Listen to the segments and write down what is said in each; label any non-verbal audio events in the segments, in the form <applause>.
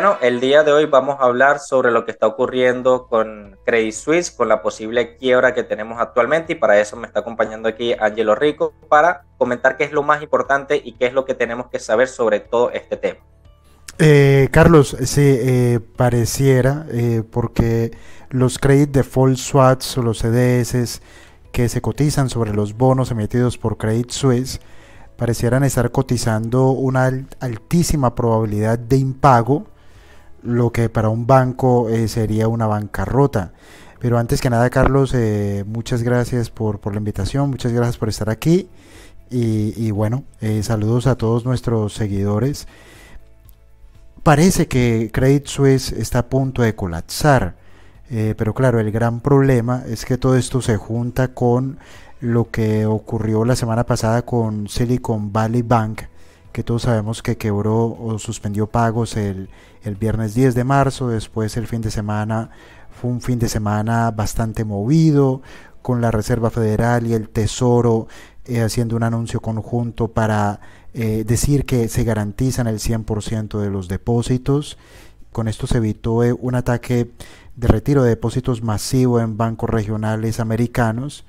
Bueno, el día de hoy vamos a hablar sobre lo que está ocurriendo con Credit Suisse, con la posible quiebra que tenemos actualmente y para eso me está acompañando aquí Angelo Rico para comentar qué es lo más importante y qué es lo que tenemos que saber sobre todo este tema. Eh, Carlos, sí, eh, pareciera, eh, porque los credit default swaps o los CDS que se cotizan sobre los bonos emitidos por Credit Suisse parecieran estar cotizando una altísima probabilidad de impago, lo que para un banco eh, sería una bancarrota. Pero antes que nada, Carlos, eh, muchas gracias por, la invitación, muchas gracias por estar aquí. Y, bueno, eh, saludos a todos nuestros seguidores. Parece que Credit Suisse está a punto de colapsar, pero claro, el gran problema es que todo esto se junta con lo que ocurrió la semana pasada con Silicon Valley Bank, que todos sabemos que quebró o suspendió pagos el, viernes 10 de marzo, después el fin de semana fue un fin de semana bastante movido, con la Reserva Federal y el Tesoro eh, haciendo un anuncio conjunto para eh, decir que se garantizan el 100% de los depósitos. Con esto se evitó eh, un ataque de retiro de depósitos masivo en bancos regionales americanos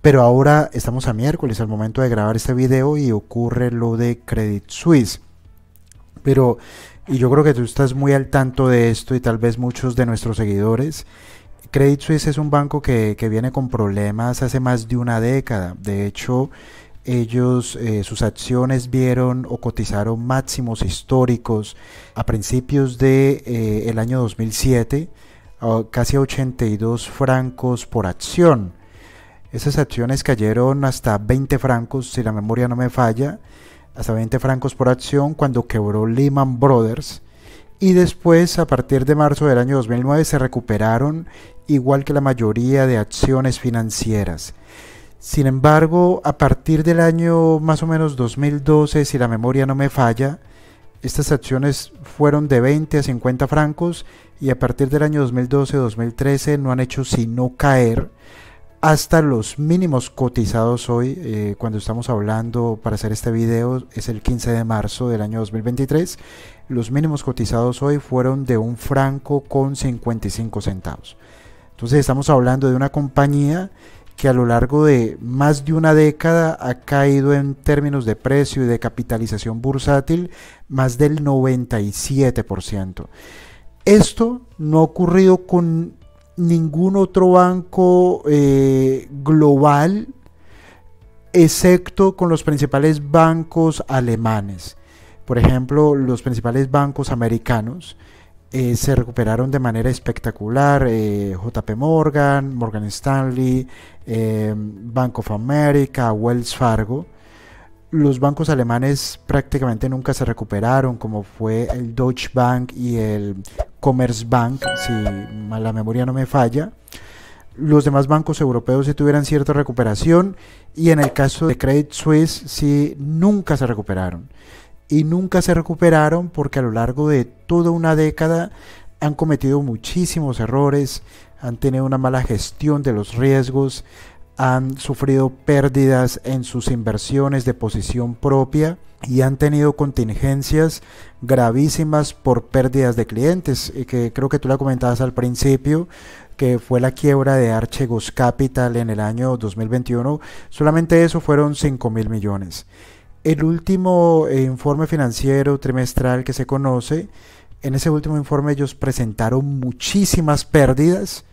pero ahora estamos a miércoles al momento de grabar este video y ocurre lo de Credit Suisse. Pero, y yo creo que tú estás muy al tanto de esto y tal vez muchos de nuestros seguidores. Credit Suisse es un banco que, viene con problemas hace más de una década. De hecho, ellos, eh, sus acciones vieron o cotizaron máximos históricos a principios de eh, el año 2007, casi 82 francos por acción. Esas acciones cayeron hasta 20 francos, si la memoria no me falla, hasta 20 francos por acción cuando quebró Lehman Brothers. Y después, a partir de marzo del año 2009, se recuperaron igual que la mayoría de acciones financieras. Sin embargo, a partir del año más o menos 2012, si la memoria no me falla, estas acciones fueron de 20 a 50 francos y a partir del año 2012-2013 no han hecho sino caer hasta los mínimos cotizados hoy, eh, cuando estamos hablando para hacer este video, es el 15 de marzo del año 2023. Los mínimos cotizados hoy fueron de un franco con 55 centavos. Entonces estamos hablando de una compañía que a lo largo de más de una década ha caído en términos de precio y de capitalización bursátil más del 97%. Esto no ha ocurrido con ningún otro banco eh, global, excepto con los principales bancos alemanes. Por ejemplo, los principales bancos americanos eh, se recuperaron de manera espectacular. Eh, JP Morgan, Morgan Stanley, Bank of America, Wells Fargo los bancos alemanes prácticamente nunca se recuperaron, como fue el Deutsche Bank y el Commerzbank, si la memoria no me falla. Los demás bancos europeos sí tuvieran cierta recuperación y en el caso de Credit Suisse sí nunca se recuperaron. Y nunca se recuperaron porque a lo largo de toda una década han cometido muchísimos errores, han tenido una mala gestión de los riesgos, han sufrido pérdidas en sus inversiones de posición propia y han tenido contingencias gravísimas por pérdidas de clientes, y que creo que tú la comentabas al principio, que fue la quiebra de Archegos Capital en el año 2021, solamente eso fueron 5 mil millones. El último eh, informe financiero trimestral que se conoce, en ese último informe ellos presentaron muchísimas pérdidas,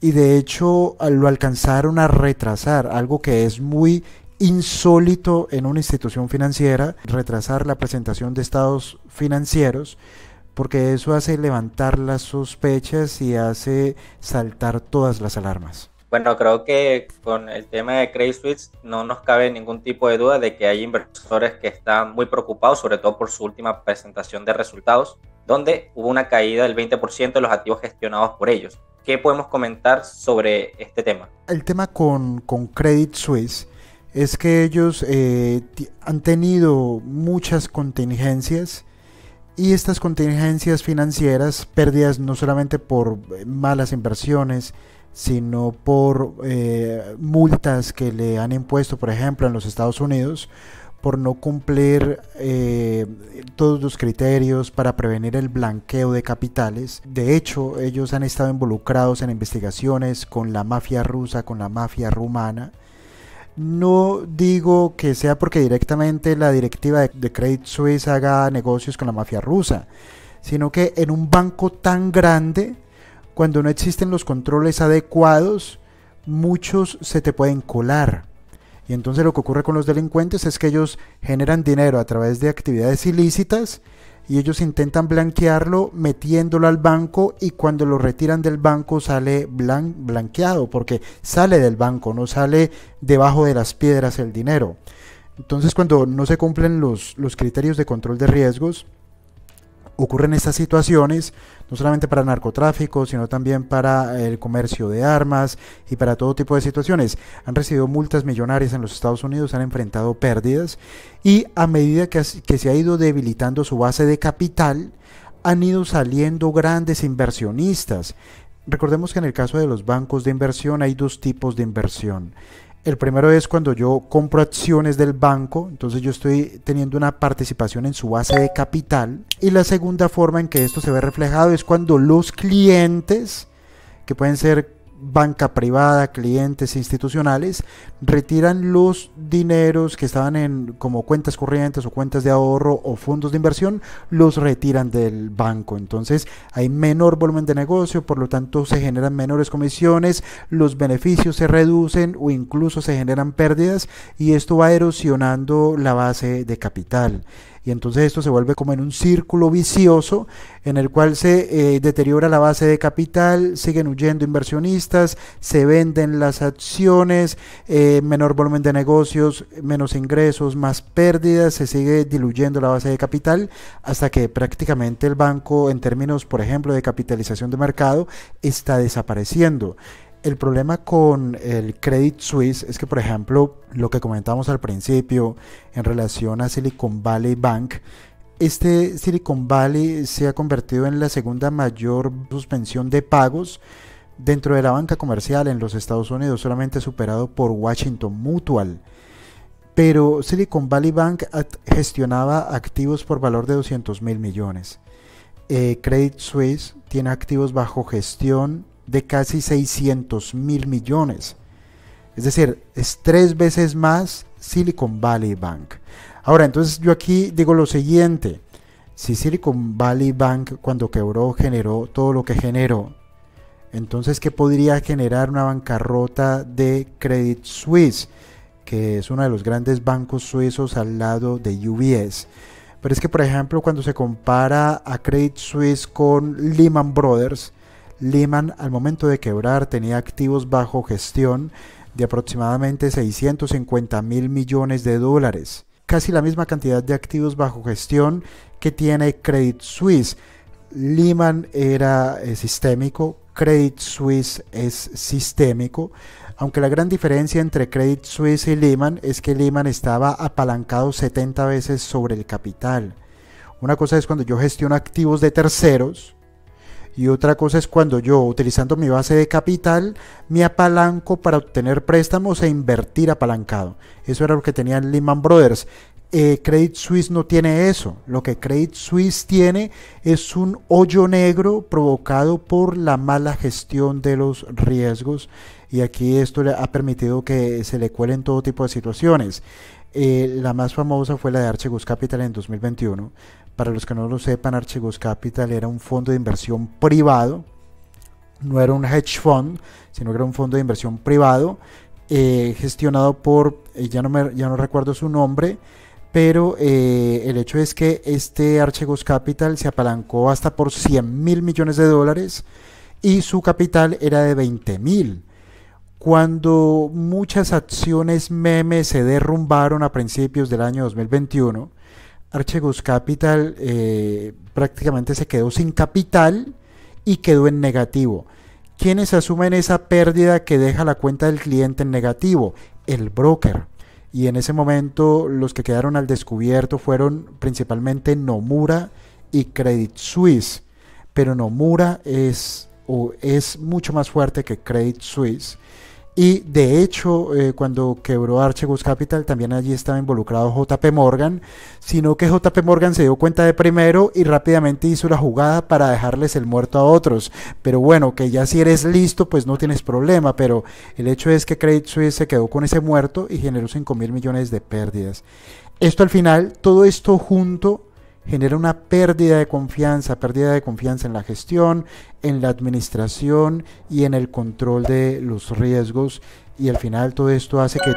y de hecho lo alcanzaron a retrasar, algo que es muy insólito en una institución financiera, retrasar la presentación de estados financieros, porque eso hace levantar las sospechas y hace saltar todas las alarmas. Bueno, creo que con el tema de Credit Suisse no nos cabe ningún tipo de duda de que hay inversores que están muy preocupados, sobre todo por su última presentación de resultados, donde hubo una caída del 20% de los activos gestionados por ellos. ¿Qué podemos comentar sobre este tema? El tema con, Credit Suisse es que ellos eh, han tenido muchas contingencias y estas contingencias financieras, pérdidas no solamente por eh, malas inversiones, sino por eh, multas que le han impuesto, por ejemplo, en los Estados Unidos, por no cumplir eh, todos los criterios para prevenir el blanqueo de capitales. De hecho, ellos han estado involucrados en investigaciones con la mafia rusa, con la mafia rumana. No digo que sea porque directamente la directiva de, Credit Suisse haga negocios con la mafia rusa, sino que en un banco tan grande, cuando no existen los controles adecuados, muchos se te pueden colar y entonces lo que ocurre con los delincuentes es que ellos generan dinero a través de actividades ilícitas y ellos intentan blanquearlo metiéndolo al banco y cuando lo retiran del banco sale blanqueado porque sale del banco, no sale debajo de las piedras el dinero. Entonces cuando no se cumplen los, los criterios de control de riesgos, ocurren estas situaciones, no solamente para narcotráfico, sino también para el comercio de armas y para todo tipo de situaciones. Han recibido multas millonarias en los Estados Unidos, han enfrentado pérdidas y a medida que, que se ha ido debilitando su base de capital, han ido saliendo grandes inversionistas. Recordemos que en el caso de los bancos de inversión hay dos tipos de inversión. El primero es cuando yo compro acciones del banco, entonces yo estoy teniendo una participación en su base de capital. Y la segunda forma en que esto se ve reflejado es cuando los clientes, que pueden ser banca privada, clientes institucionales, retiran los dineros que estaban en como cuentas corrientes o cuentas de ahorro o fondos de inversión, los retiran del banco. Entonces hay menor volumen de negocio, por lo tanto se generan menores comisiones, los beneficios se reducen o incluso se generan pérdidas y esto va erosionando la base de capital y entonces esto se vuelve como en un círculo vicioso en el cual se eh, deteriora la base de capital, siguen huyendo inversionistas, se venden las acciones, eh, menor volumen de negocios, menos ingresos, más pérdidas, se sigue diluyendo la base de capital hasta que prácticamente el banco en términos, por ejemplo, de capitalización de mercado está desapareciendo. El problema con el Credit Suisse es que, por ejemplo, lo que comentamos al principio en relación a Silicon Valley Bank, este Silicon Valley se ha convertido en la segunda mayor suspensión de pagos dentro de la banca comercial en los Estados Unidos, solamente superado por Washington Mutual. Pero Silicon Valley Bank gestionaba activos por valor de 200 mil millones. Eh, Credit Suisse tiene activos bajo gestión de casi 600 mil millones. Es decir, es tres veces más Silicon Valley Bank. Ahora, entonces yo aquí digo lo siguiente. Si Silicon Valley Bank cuando quebró generó todo lo que generó, entonces ¿qué podría generar una bancarrota de Credit Suisse? que es uno de los grandes bancos suizos al lado de UBS. Pero es que, por ejemplo, cuando se compara a Credit Suisse con Lehman Brothers, Lehman al momento de quebrar tenía activos bajo gestión de aproximadamente 650 mil millones de dólares, casi la misma cantidad de activos bajo gestión que tiene Credit Suisse. Lehman era eh, sistémico, Credit Suisse es sistémico, aunque la gran diferencia entre Credit Suisse y Lehman es que Lehman estaba apalancado 70 veces sobre el capital. Una cosa es cuando yo gestiono activos de terceros, y otra cosa es cuando yo, utilizando mi base de capital, me apalanco para obtener préstamos e invertir apalancado. Eso era lo que tenían Lehman Brothers. Eh, Credit Suisse no tiene eso. Lo que Credit Suisse tiene es un hoyo negro provocado por la mala gestión de los riesgos y aquí esto le ha permitido que se le cuelen todo tipo de situaciones. Eh, la más famosa fue la de Archegos Capital en 2021. Para los que no lo sepan, Archegos Capital era un fondo de inversión privado, no era un hedge fund, sino que era un fondo de inversión privado eh, gestionado por, eh, ya, no me, ya no recuerdo su nombre, pero el hecho es que este Archegos Capital se apalancó hasta por 100 mil millones de dólares y su capital era de 20 mil. Cuando muchas acciones memes se derrumbaron a principios del año 2021, Archegos Capital eh, prácticamente se quedó sin capital y quedó en negativo. ¿Quiénes asumen esa pérdida que deja la cuenta del cliente en negativo? El broker. Y en ese momento los que quedaron al descubierto fueron principalmente Nomura y Credit Suisse. Pero Nomura es, o es mucho más fuerte que Credit Suisse Y de hecho, eh, cuando quebró Archegos Capital, también allí estaba involucrado JP Morgan, sino que JP Morgan se dio cuenta de primero y rápidamente hizo la jugada para dejarles el muerto a otros. Pero bueno, que ya si eres listo, pues no tienes problema. Pero el hecho es que Credit Suisse se quedó con ese muerto y generó 5 mil millones de pérdidas. Esto al final, todo esto junto genera una pérdida de confianza, pérdida de confianza en la gestión, en la administración y en el control de los riesgos y al final todo esto hace que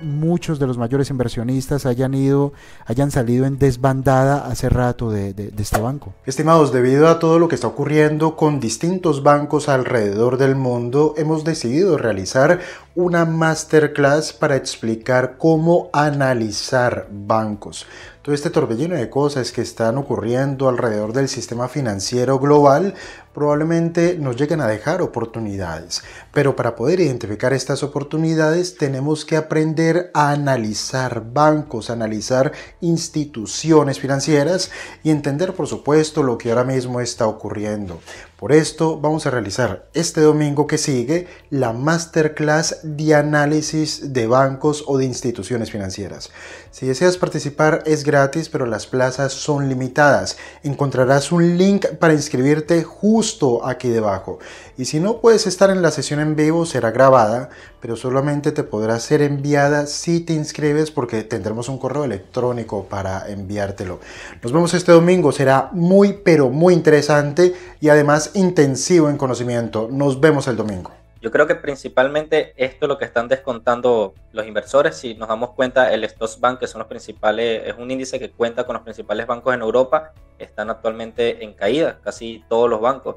muchos de los mayores inversionistas hayan ido, hayan salido en desbandada hace rato de, de, este banco. Estimados, debido a todo lo que está ocurriendo con distintos bancos alrededor del mundo, hemos decidido realizar una masterclass para explicar cómo analizar bancos todo este torbellino de cosas que están ocurriendo alrededor del sistema financiero global probablemente nos lleguen a dejar oportunidades. Pero para poder identificar estas oportunidades tenemos que aprender a analizar bancos, analizar instituciones financieras y entender por supuesto lo que ahora mismo está ocurriendo. Por esto vamos a realizar este domingo que sigue la masterclass de análisis de bancos o de instituciones financieras. Si deseas participar es gratis, pero las plazas son limitadas. Encontrarás un link para inscribirte justo aquí debajo. Y si no puedes estar en la sesión en vivo, será grabada, pero solamente te podrá ser enviada si te inscribes porque tendremos un correo electrónico para enviártelo. Nos vemos este domingo, será muy pero muy interesante y además intensivo en conocimiento. Nos vemos el domingo. Yo creo que principalmente esto es lo que están descontando los inversores. Si nos damos cuenta, el Bank, que son los principales, es un índice que cuenta con los principales bancos en Europa, están actualmente en caída, casi todos los bancos.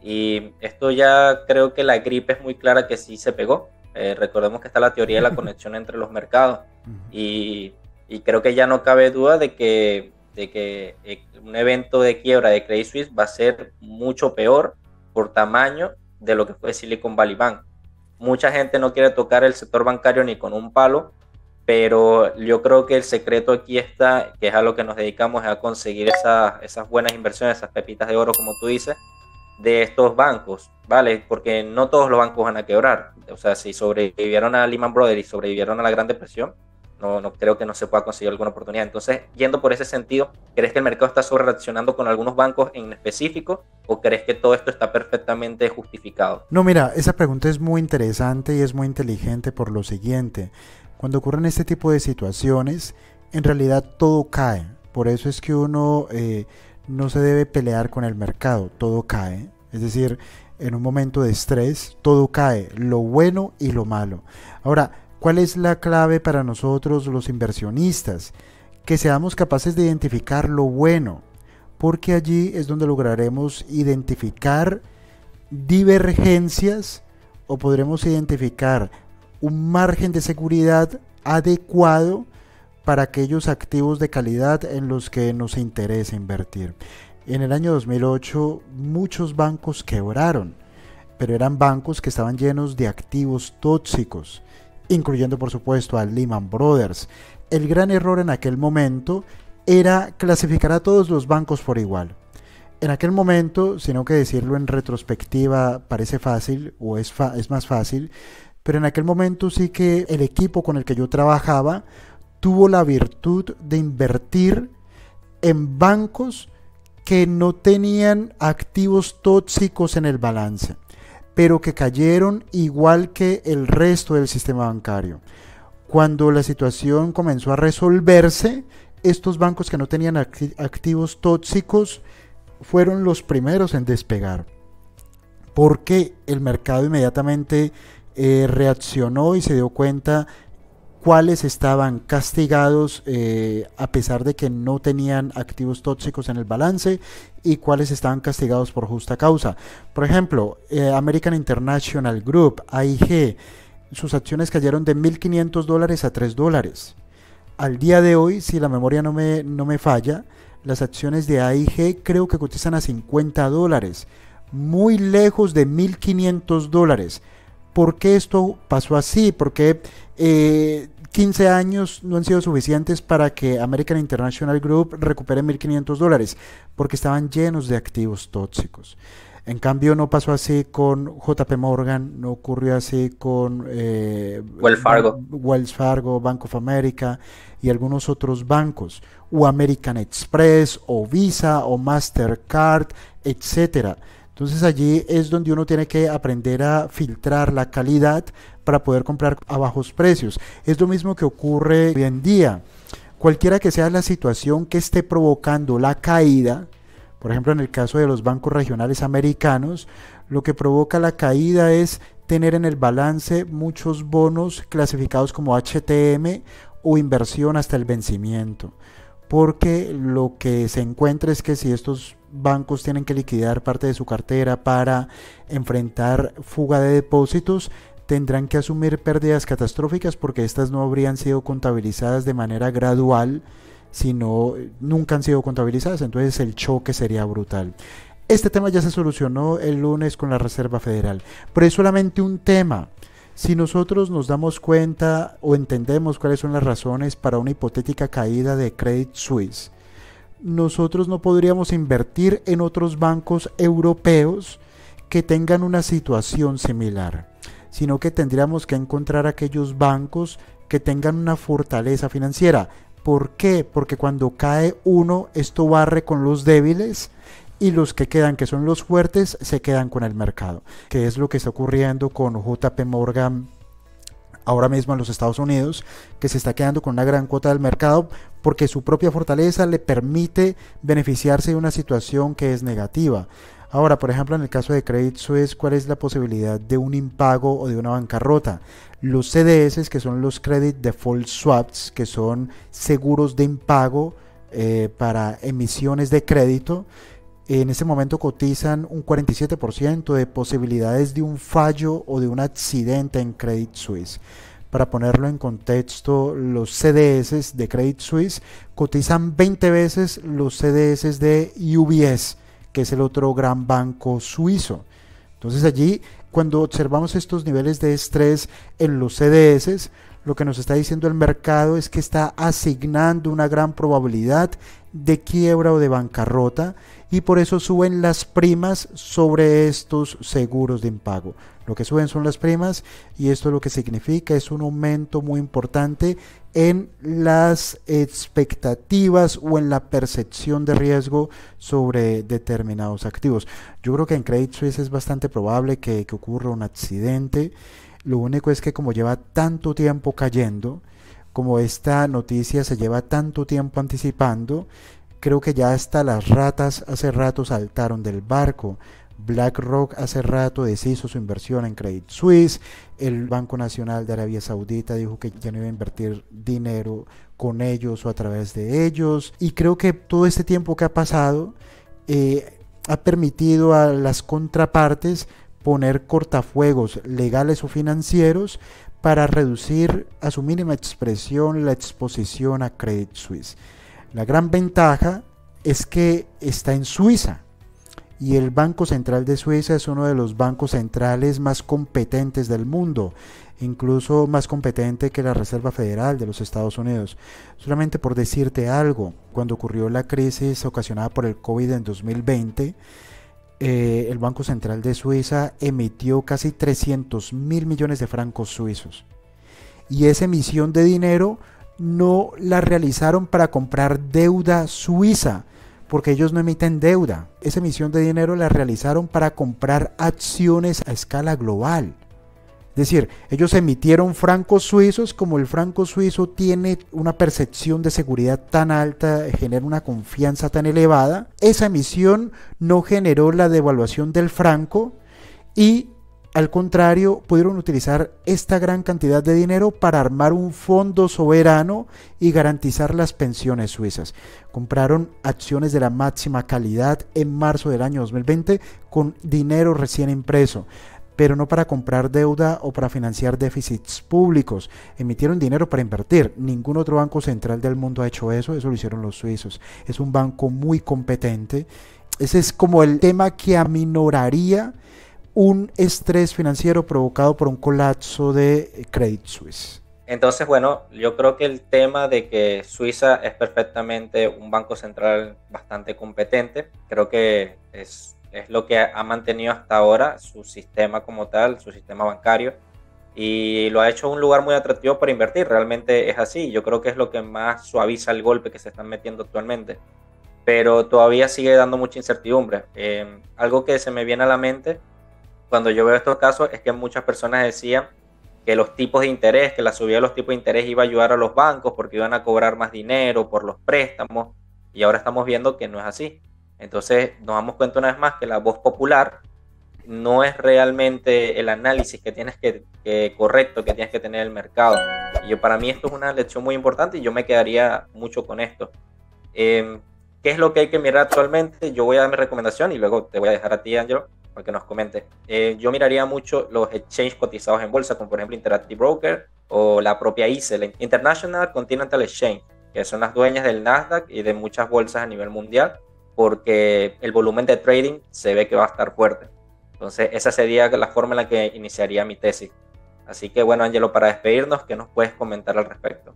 Y esto ya creo que la gripe es muy clara que sí se pegó. Eh, recordemos que está la teoría de la <laughs> conexión entre los mercados. Y, y, creo que ya no cabe duda de que, de que eh, un evento de quiebra de Credit Suisse va a ser mucho peor por tamaño de lo que fue Silicon Valley Bank. Mucha gente no quiere tocar el sector bancario ni con un palo, pero yo creo que el secreto aquí está, que es a lo que nos dedicamos, a conseguir esas, esas buenas inversiones, esas pepitas de oro, como tú dices, de estos bancos, ¿vale? Porque no todos los bancos van a quebrar. O sea, si sobrevivieron a Lehman Brothers y sobrevivieron a la Gran Depresión, no, no creo que no se pueda conseguir alguna oportunidad. Entonces, yendo por ese sentido, ¿crees que el mercado está sobre reaccionando con algunos bancos en específico o crees que todo esto está perfectamente justificado? No, mira, esa pregunta es muy interesante y es muy inteligente por lo siguiente. Cuando ocurren este tipo de situaciones, en realidad todo cae. Por eso es que uno eh, no se debe pelear con el mercado, todo cae. Es decir, en un momento de estrés, todo cae, lo bueno y lo malo. Ahora, ¿Cuál es la clave para nosotros los inversionistas? Que seamos capaces de identificar lo bueno, porque allí es donde lograremos identificar divergencias o podremos identificar un margen de seguridad adecuado para aquellos activos de calidad en los que nos interesa invertir. En el año 2008 muchos bancos quebraron, pero eran bancos que estaban llenos de activos tóxicos incluyendo por supuesto a Lehman Brothers. El gran error en aquel momento era clasificar a todos los bancos por igual. En aquel momento, sino que decirlo en retrospectiva parece fácil o es, es más fácil, pero en aquel momento sí que el equipo con el que yo trabajaba tuvo la virtud de invertir en bancos que no tenían activos tóxicos en el balance pero que cayeron igual que el resto del sistema bancario. Cuando la situación comenzó a resolverse, estos bancos que no tenían activos tóxicos fueron los primeros en despegar, porque el mercado inmediatamente eh, reaccionó y se dio cuenta cuáles estaban castigados eh, a pesar de que no tenían activos tóxicos en el balance y cuáles estaban castigados por justa causa. Por ejemplo, eh, American International Group, AIG, sus acciones cayeron de 1.500 dólares a 3 dólares. Al día de hoy, si la memoria no me, no me falla, las acciones de AIG creo que cotizan a 50 dólares, muy lejos de 1.500 dólares. ¿Por qué esto pasó así? Porque eh, 15 años no han sido suficientes para que American International Group recupere 1.500 dólares, porque estaban llenos de activos tóxicos. En cambio, no pasó así con JP Morgan, no ocurrió así con eh, Wells Fargo. Wells Fargo, Bank of America y algunos otros bancos, o American Express, o Visa, o Mastercard, etcétera. Entonces allí es donde uno tiene que aprender a filtrar la calidad para poder comprar a bajos precios. Es lo mismo que ocurre hoy en día. Cualquiera que sea la situación que esté provocando la caída, por ejemplo, en el caso de los bancos regionales americanos, lo que provoca la caída es tener en el balance muchos bonos clasificados como HTM o inversión hasta el vencimiento. Porque lo que se encuentra es que si estos bancos tienen que liquidar parte de su cartera para enfrentar fuga de depósitos, tendrán que asumir pérdidas catastróficas porque estas no habrían sido contabilizadas de manera gradual, sino nunca han sido contabilizadas, entonces el choque sería brutal. Este tema ya se solucionó el lunes con la Reserva Federal, pero es solamente un tema. Si nosotros nos damos cuenta o entendemos cuáles son las razones para una hipotética caída de Credit Suisse, nosotros no podríamos invertir en otros bancos europeos que tengan una situación similar sino que tendríamos que encontrar aquellos bancos que tengan una fortaleza financiera. ¿Por qué? Porque cuando cae uno, esto barre con los débiles y los que quedan, que son los fuertes, se quedan con el mercado, que es lo que está ocurriendo con JP Morgan ahora mismo en los Estados Unidos, que se está quedando con una gran cuota del mercado porque su propia fortaleza le permite beneficiarse de una situación que es negativa. Ahora, por ejemplo, en el caso de Credit Suisse, ¿cuál es la posibilidad de un impago o de una bancarrota? Los CDS, que son los Credit Default Swaps, que son seguros de impago eh, para emisiones de crédito, en este momento cotizan un 47% de posibilidades de un fallo o de un accidente en Credit Suisse. Para ponerlo en contexto, los CDS de Credit Suisse cotizan 20 veces los CDS de UBS que es el otro gran banco suizo. Entonces allí, cuando observamos estos niveles de estrés en los CDS, lo que nos está diciendo el mercado es que está asignando una gran probabilidad de quiebra o de bancarrota y por eso suben las primas sobre estos seguros de impago. Lo que suben son las primas y esto lo que significa es un aumento muy importante en las expectativas o en la percepción de riesgo sobre determinados activos. Yo creo que en Credit Suisse es bastante probable que, que ocurra un accidente. Lo único es que como lleva tanto tiempo cayendo, como esta noticia se lleva tanto tiempo anticipando, creo que ya hasta las ratas hace rato saltaron del barco. BlackRock hace rato deshizo su inversión en Credit Suisse. El Banco Nacional de Arabia Saudita dijo que ya no iba a invertir dinero con ellos o a través de ellos. Y creo que todo este tiempo que ha pasado eh, ha permitido a las contrapartes poner cortafuegos legales o financieros para reducir a su mínima expresión la exposición a Credit Suisse. La gran ventaja es que está en Suiza y el Banco Central de Suiza es uno de los bancos centrales más competentes del mundo, incluso más competente que la Reserva Federal de los Estados Unidos. Solamente por decirte algo, cuando ocurrió la crisis ocasionada por el COVID en 2020, eh, el Banco Central de Suiza emitió casi 300 mil millones de francos suizos. Y esa emisión de dinero no la realizaron para comprar deuda suiza, porque ellos no emiten deuda. Esa emisión de dinero la realizaron para comprar acciones a escala global. Es decir, ellos emitieron francos suizos, como el franco suizo tiene una percepción de seguridad tan alta, genera una confianza tan elevada, esa emisión no generó la devaluación del franco y al contrario, pudieron utilizar esta gran cantidad de dinero para armar un fondo soberano y garantizar las pensiones suizas. Compraron acciones de la máxima calidad en marzo del año 2020 con dinero recién impreso pero no para comprar deuda o para financiar déficits públicos. Emitieron dinero para invertir. Ningún otro banco central del mundo ha hecho eso, eso lo hicieron los suizos. Es un banco muy competente. Ese es como el tema que aminoraría un estrés financiero provocado por un colapso de Credit Suisse. Entonces, bueno, yo creo que el tema de que Suiza es perfectamente un banco central bastante competente, creo que es es lo que ha mantenido hasta ahora su sistema como tal, su sistema bancario, y lo ha hecho un lugar muy atractivo para invertir. Realmente es así. Yo creo que es lo que más suaviza el golpe que se están metiendo actualmente. Pero todavía sigue dando mucha incertidumbre. Em, algo que se me viene a la mente cuando yo veo estos casos es que muchas personas decían que los tipos de interés, que la subida de los tipos de interés iba a ayudar a los bancos porque iban a cobrar más dinero por los préstamos. Y ahora estamos viendo que no es así. Entonces nos damos cuenta una vez más que la voz popular no es realmente el análisis que tienes que, correcto que tienes que tener el mercado. Y yo, para mí esto es una lección muy importante y yo me quedaría mucho con esto. Em, ¿Qué es lo que hay que mirar actualmente? Yo voy a dar mi recomendación y luego te voy a dejar a ti, Angelo, para que nos comente. Eh, yo miraría mucho los exchanges cotizados en bolsa, como por ejemplo Interactive Broker o la propia ICE, International Continental Exchange, que son las dueñas del Nasdaq y de muchas bolsas a nivel mundial, porque el volumen de trading se ve que va a estar fuerte. Entonces, esa sería la forma en la que iniciaría mi tesis. Así que bueno, Angelo, para despedirnos, ¿qué nos puedes comentar al respecto?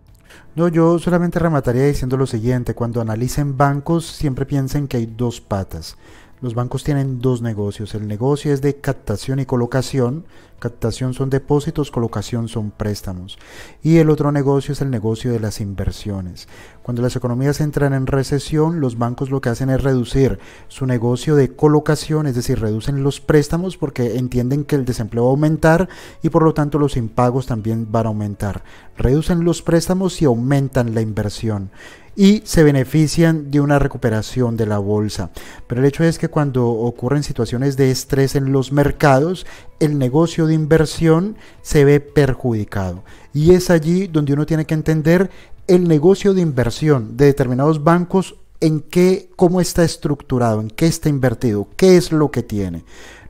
No, yo solamente remataría diciendo lo siguiente, cuando analicen bancos, siempre piensen que hay dos patas. Los bancos tienen dos negocios. El negocio es de captación y colocación. Captación son depósitos, colocación son préstamos. Y el otro negocio es el negocio de las inversiones. Cuando las economías entran en recesión, los bancos lo que hacen es reducir su negocio de colocación, es decir, reducen los préstamos porque entienden que el desempleo va a aumentar y por lo tanto los impagos también van a aumentar. Reducen los préstamos y aumentan la inversión y se benefician de una recuperación de la bolsa. Pero el hecho es que cuando ocurren situaciones de estrés en los mercados, el negocio de inversión se ve perjudicado. Y es allí donde uno tiene que entender el negocio de inversión de determinados bancos en qué, cómo está estructurado, en qué está invertido, qué es lo que tiene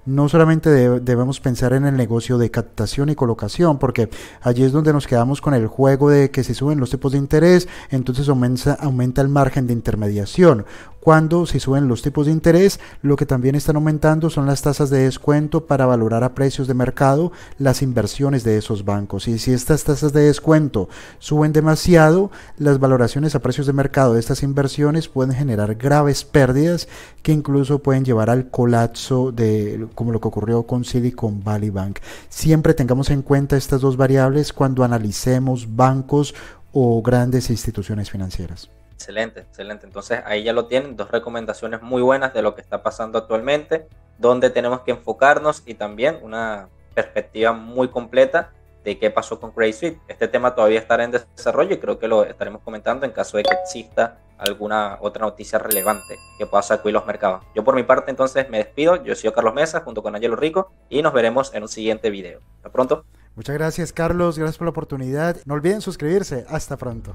no solamente debemos pensar en el negocio de captación y colocación, porque allí es donde nos quedamos con el juego de que si suben los tipos de interés, entonces aumenta, aumenta el margen de intermediación cuando si suben los tipos de interés, lo que también están aumentando son las tasas de descuento para valorar a precios de mercado las inversiones de esos bancos. Y si estas tasas de descuento suben demasiado, las valoraciones a precios de mercado de estas inversiones pueden generar graves pérdidas que incluso pueden llevar al colapso de como lo que ocurrió con Silicon Valley Bank. Siempre tengamos en cuenta estas dos variables cuando analicemos bancos o grandes instituciones financieras. Excelente, excelente. Entonces ahí ya lo tienen, dos recomendaciones muy buenas de lo que está pasando actualmente, donde tenemos que enfocarnos y también una perspectiva muy completa de qué pasó con Credit Suisse. Este tema todavía estará en desarrollo y creo que lo estaremos comentando en caso de que exista alguna otra noticia relevante que pueda sacudir los mercados. Yo por mi parte entonces me despido. Yo soy Carlos Mesa junto con Angelo Rico y nos veremos en un siguiente video. Hasta pronto. Muchas gracias Carlos, gracias por la oportunidad. No olviden suscribirse. Hasta pronto.